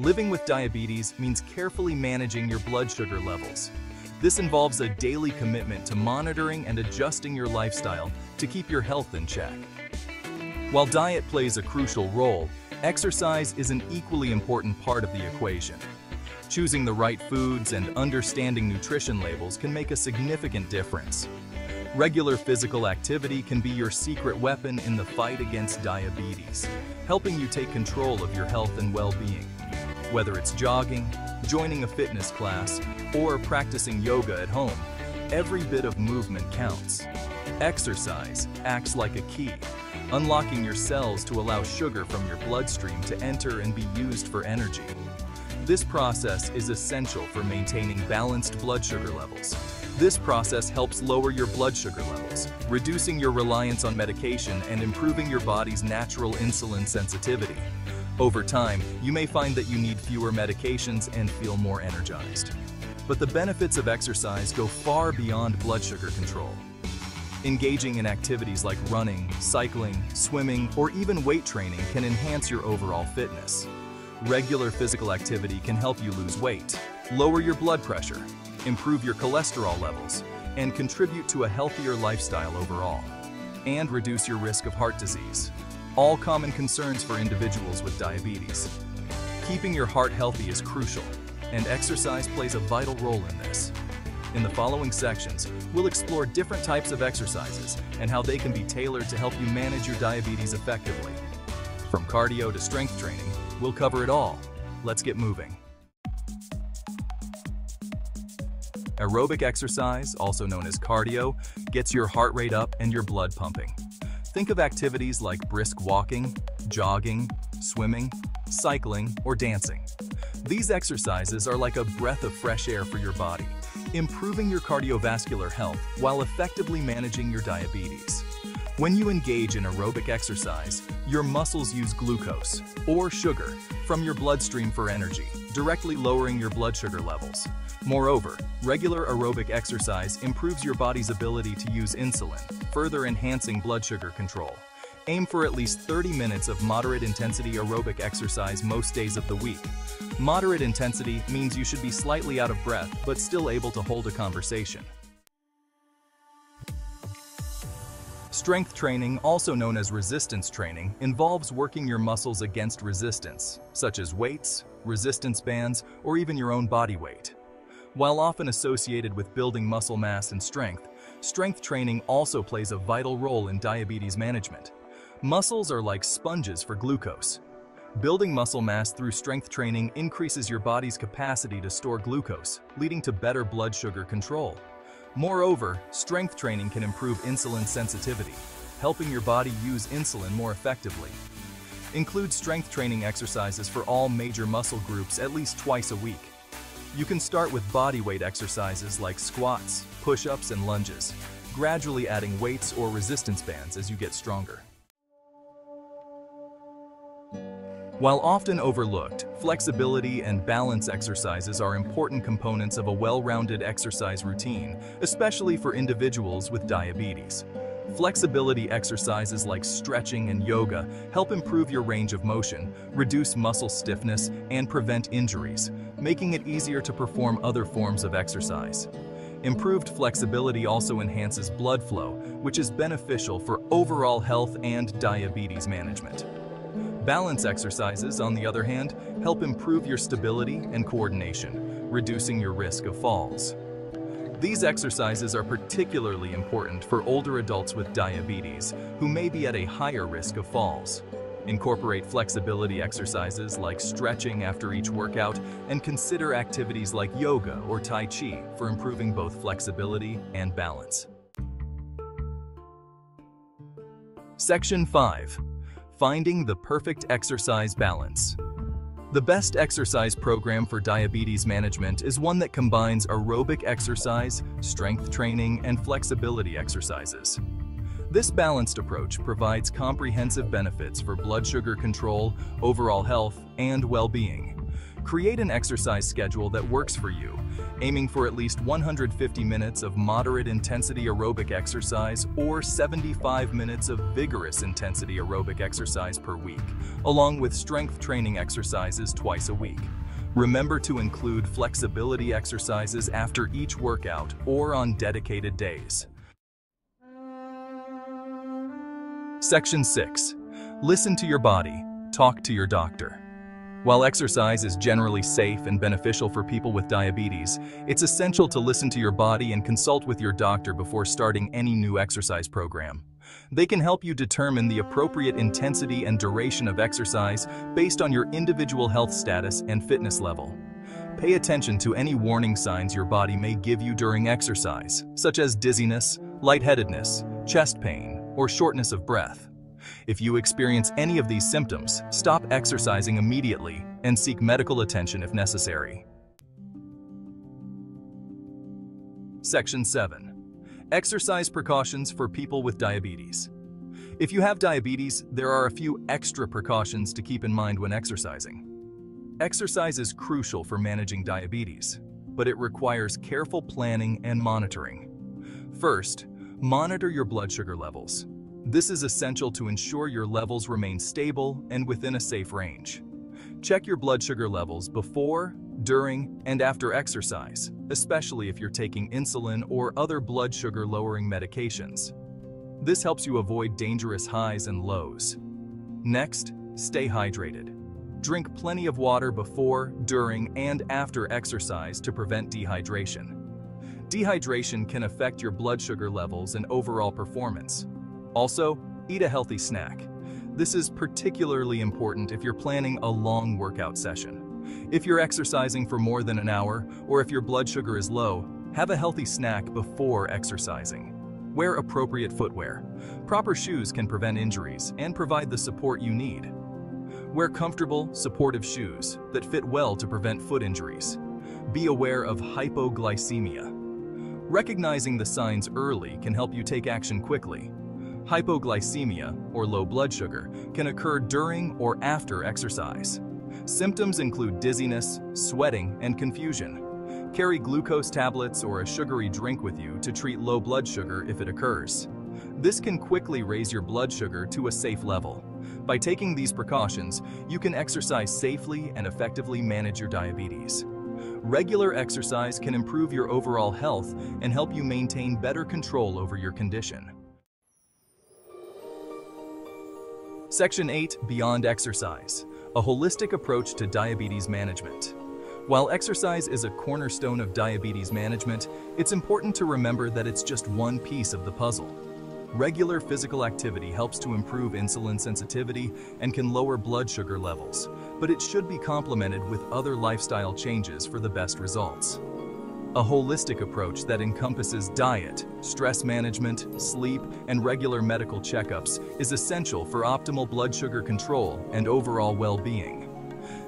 Living with diabetes means carefully managing your blood sugar levels. This involves a daily commitment to monitoring and adjusting your lifestyle to keep your health in check. While diet plays a crucial role, exercise is an equally important part of the equation. Choosing the right foods and understanding nutrition labels can make a significant difference. Regular physical activity can be your secret weapon in the fight against diabetes, helping you take control of your health and well-being. Whether it's jogging, joining a fitness class, or practicing yoga at home, every bit of movement counts. Exercise acts like a key, unlocking your cells to allow sugar from your bloodstream to enter and be used for energy. This process is essential for maintaining balanced blood sugar levels. This process helps lower your blood sugar levels, reducing your reliance on medication and improving your body's natural insulin sensitivity. Over time, you may find that you need fewer medications and feel more energized. But the benefits of exercise go far beyond blood sugar control. Engaging in activities like running, cycling, swimming, or even weight training can enhance your overall fitness. Regular physical activity can help you lose weight, lower your blood pressure, improve your cholesterol levels, and contribute to a healthier lifestyle overall, and reduce your risk of heart disease all common concerns for individuals with diabetes. Keeping your heart healthy is crucial, and exercise plays a vital role in this. In the following sections, we'll explore different types of exercises and how they can be tailored to help you manage your diabetes effectively. From cardio to strength training, we'll cover it all. Let's get moving. Aerobic exercise, also known as cardio, gets your heart rate up and your blood pumping. Think of activities like brisk walking, jogging, swimming, cycling, or dancing. These exercises are like a breath of fresh air for your body, improving your cardiovascular health while effectively managing your diabetes. When you engage in aerobic exercise, your muscles use glucose, or sugar, from your bloodstream for energy, directly lowering your blood sugar levels. Moreover, regular aerobic exercise improves your body's ability to use insulin, further enhancing blood sugar control. Aim for at least 30 minutes of moderate intensity aerobic exercise most days of the week. Moderate intensity means you should be slightly out of breath but still able to hold a conversation. Strength training, also known as resistance training, involves working your muscles against resistance, such as weights, resistance bands, or even your own body weight. While often associated with building muscle mass and strength, strength training also plays a vital role in diabetes management. Muscles are like sponges for glucose. Building muscle mass through strength training increases your body's capacity to store glucose, leading to better blood sugar control. Moreover, strength training can improve insulin sensitivity, helping your body use insulin more effectively. Include strength training exercises for all major muscle groups at least twice a week. You can start with body weight exercises like squats, push-ups, and lunges, gradually adding weights or resistance bands as you get stronger. While often overlooked, flexibility and balance exercises are important components of a well-rounded exercise routine, especially for individuals with diabetes. Flexibility exercises like stretching and yoga help improve your range of motion, reduce muscle stiffness, and prevent injuries, making it easier to perform other forms of exercise. Improved flexibility also enhances blood flow, which is beneficial for overall health and diabetes management. Balance exercises, on the other hand, help improve your stability and coordination, reducing your risk of falls. These exercises are particularly important for older adults with diabetes who may be at a higher risk of falls. Incorporate flexibility exercises like stretching after each workout and consider activities like yoga or Tai Chi for improving both flexibility and balance. Section 5. Finding the perfect exercise balance. The best exercise program for diabetes management is one that combines aerobic exercise, strength training, and flexibility exercises. This balanced approach provides comprehensive benefits for blood sugar control, overall health, and well-being. Create an exercise schedule that works for you aiming for at least 150 minutes of moderate intensity aerobic exercise or 75 minutes of vigorous intensity aerobic exercise per week, along with strength training exercises twice a week. Remember to include flexibility exercises after each workout or on dedicated days. Section 6. Listen to your body. Talk to your doctor. While exercise is generally safe and beneficial for people with diabetes, it's essential to listen to your body and consult with your doctor before starting any new exercise program. They can help you determine the appropriate intensity and duration of exercise based on your individual health status and fitness level. Pay attention to any warning signs your body may give you during exercise, such as dizziness, lightheadedness, chest pain, or shortness of breath. If you experience any of these symptoms, stop exercising immediately and seek medical attention if necessary. Section 7. Exercise precautions for people with diabetes. If you have diabetes, there are a few extra precautions to keep in mind when exercising. Exercise is crucial for managing diabetes, but it requires careful planning and monitoring. First, monitor your blood sugar levels. This is essential to ensure your levels remain stable and within a safe range. Check your blood sugar levels before, during, and after exercise, especially if you're taking insulin or other blood sugar lowering medications. This helps you avoid dangerous highs and lows. Next, stay hydrated. Drink plenty of water before, during, and after exercise to prevent dehydration. Dehydration can affect your blood sugar levels and overall performance, also, eat a healthy snack. This is particularly important if you're planning a long workout session. If you're exercising for more than an hour, or if your blood sugar is low, have a healthy snack before exercising. Wear appropriate footwear. Proper shoes can prevent injuries and provide the support you need. Wear comfortable, supportive shoes that fit well to prevent foot injuries. Be aware of hypoglycemia. Recognizing the signs early can help you take action quickly. Hypoglycemia, or low blood sugar, can occur during or after exercise. Symptoms include dizziness, sweating, and confusion. Carry glucose tablets or a sugary drink with you to treat low blood sugar if it occurs. This can quickly raise your blood sugar to a safe level. By taking these precautions, you can exercise safely and effectively manage your diabetes. Regular exercise can improve your overall health and help you maintain better control over your condition. Section 8 Beyond Exercise A holistic approach to diabetes management. While exercise is a cornerstone of diabetes management, it's important to remember that it's just one piece of the puzzle. Regular physical activity helps to improve insulin sensitivity and can lower blood sugar levels, but it should be complemented with other lifestyle changes for the best results. A holistic approach that encompasses diet, stress management, sleep, and regular medical checkups is essential for optimal blood sugar control and overall well-being.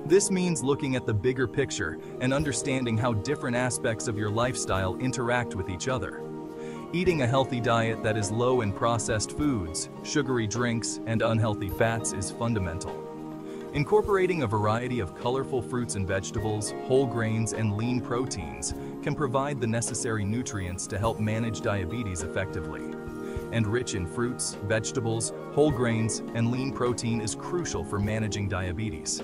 This means looking at the bigger picture and understanding how different aspects of your lifestyle interact with each other. Eating a healthy diet that is low in processed foods, sugary drinks, and unhealthy fats is fundamental. Incorporating a variety of colorful fruits and vegetables, whole grains, and lean proteins can provide the necessary nutrients to help manage diabetes effectively. And rich in fruits, vegetables, whole grains, and lean protein is crucial for managing diabetes.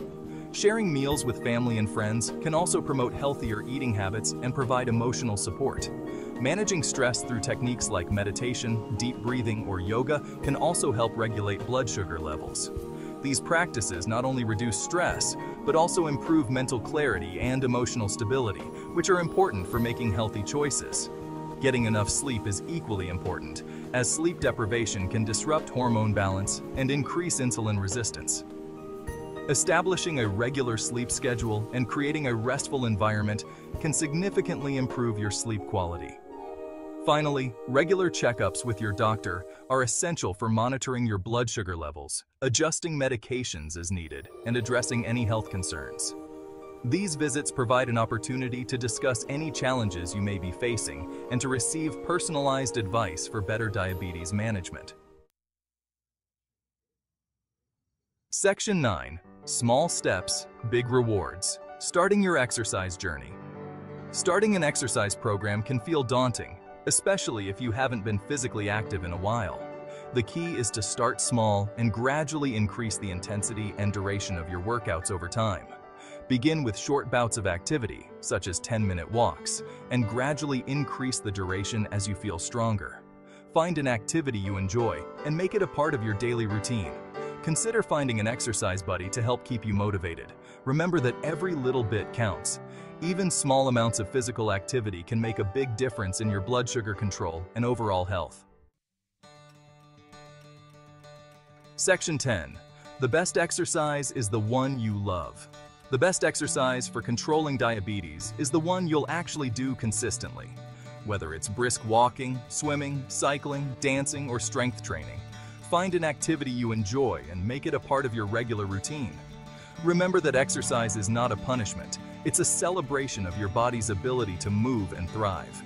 Sharing meals with family and friends can also promote healthier eating habits and provide emotional support. Managing stress through techniques like meditation, deep breathing, or yoga can also help regulate blood sugar levels. These practices not only reduce stress, but also improve mental clarity and emotional stability, which are important for making healthy choices. Getting enough sleep is equally important, as sleep deprivation can disrupt hormone balance and increase insulin resistance. Establishing a regular sleep schedule and creating a restful environment can significantly improve your sleep quality. Finally, regular checkups with your doctor are essential for monitoring your blood sugar levels, adjusting medications as needed, and addressing any health concerns. These visits provide an opportunity to discuss any challenges you may be facing and to receive personalized advice for better diabetes management. Section 9. Small Steps, Big Rewards. Starting your exercise journey. Starting an exercise program can feel daunting, especially if you haven't been physically active in a while. The key is to start small and gradually increase the intensity and duration of your workouts over time. Begin with short bouts of activity, such as 10-minute walks, and gradually increase the duration as you feel stronger. Find an activity you enjoy and make it a part of your daily routine. Consider finding an exercise buddy to help keep you motivated. Remember that every little bit counts. Even small amounts of physical activity can make a big difference in your blood sugar control and overall health. Section 10. The best exercise is the one you love. The best exercise for controlling diabetes is the one you'll actually do consistently. Whether it's brisk walking, swimming, cycling, dancing, or strength training, find an activity you enjoy and make it a part of your regular routine. Remember that exercise is not a punishment, it's a celebration of your body's ability to move and thrive.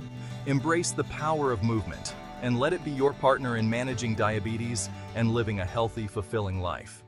Embrace the power of movement and let it be your partner in managing diabetes and living a healthy, fulfilling life.